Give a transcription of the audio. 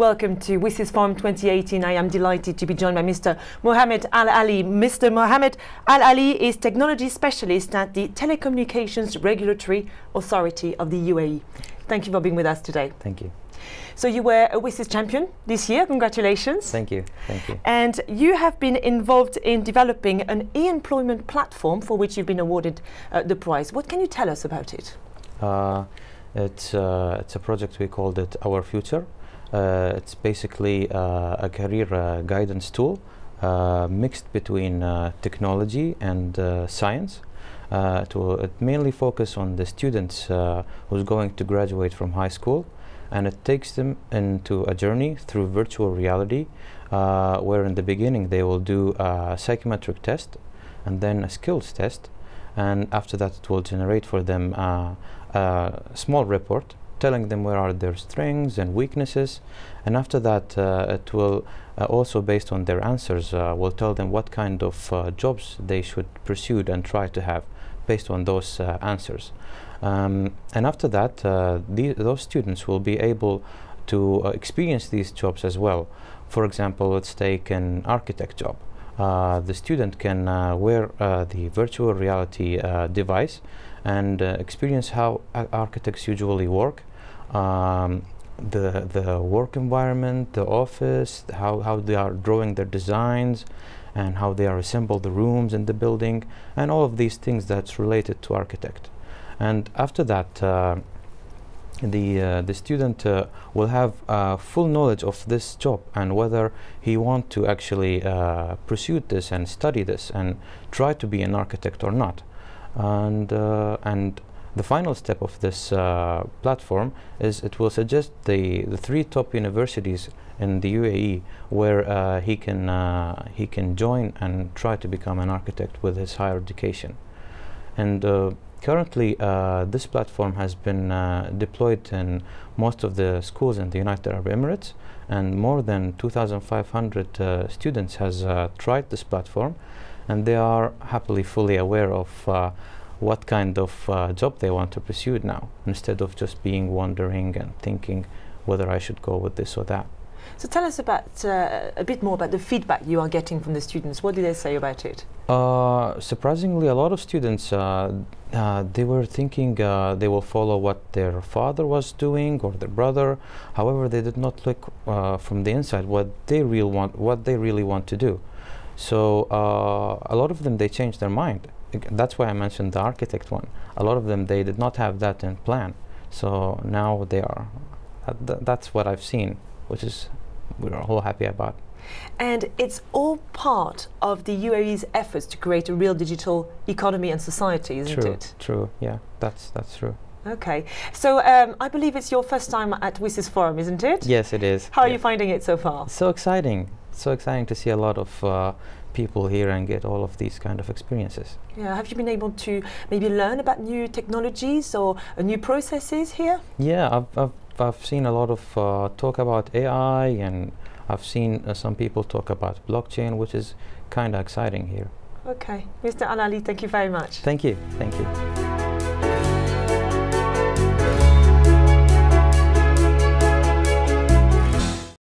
Welcome to WSIS Forum 2018. I am delighted to be joined by Mr. Mohammed Al Ali. Mr. Mohammed Al Ali is technology specialist at the Telecommunications Regulatory Authority of the UAE. Thank you for being with us today. Thank you. So you were a WSIS champion this year. Congratulations. Thank you. Thank you. And you have been involved in developing an e-employment platform for which you've been awarded uh, the prize. What can you tell us about it? Uh, it's, uh, it's a project we called it Our Future. Uh, it's basically uh, a career uh, guidance tool mixed between technology and science. to it mainly focus on the students who's going to graduate from high school and it takes them into a journey through virtual reality uh, where in the beginning they will do a psychometric test and then a skills test and after that it will generate for them uh, a small report telling them where are their strengths and weaknesses and after that uh, it will uh, also based on their answers uh, will tell them what kind of jobs they should pursue and try to have based on those answers. Um, and after that those students will be able to experience these jobs as well. For example let's take an architect job. Uh, the student can uh, wear uh, the virtual reality device and experience how architects usually work um, the the work environment, the office, how, how they are drawing their designs, and how they are assemble the rooms in the building, and all of these things that's related to architect. And after that, uh, the uh, the student uh, will have uh, full knowledge of this job and whether he want to actually uh, pursue this and study this and try to be an architect or not. And uh, and the final step of this uh, platform is it will suggest the, the three top universities in the UAE where uh, he can uh, he can join and try to become an architect with his higher education. And uh, currently, uh, this platform has been uh, deployed in most of the schools in the United Arab Emirates, and more than 2,500 students has tried this platform, and they are happily fully aware of what kind of uh, job they want to pursue now instead of just being wondering and thinking whether I should go with this or that. So tell us about uh, a bit more about the feedback you are getting from the students. What did they say about it? Uh, surprisingly, a lot of students uh, uh they were thinking uh, they will follow what their father was doing or their brother. However, they did not look uh, from the inside what they real want, what they really want to do. So a lot of them they changed their mind that's why I mentioned the architect one. A lot of them they did not have that in plan, so now they are. Uh, th that's what I've seen, which is we're all happy about. And it's all part of the UAE's efforts to create a real digital economy and society, isn't true, it? True. Yeah, that's that's true. Okay, so um, I believe it's your first time at WSIS Forum, isn't it? Yes, it is. How are you finding it so far? So exciting! So exciting to see a lot of uh, people here and get all of these kind of experiences. Yeah, have you been able to maybe learn about new technologies or uh, new processes here? Yeah, I've, I've, I've seen a lot of uh, talk about AI and I've seen uh, some people talk about blockchain, which is kind of exciting here. Okay, Mr. Al Ali, thank you very much. Thank you, thank you.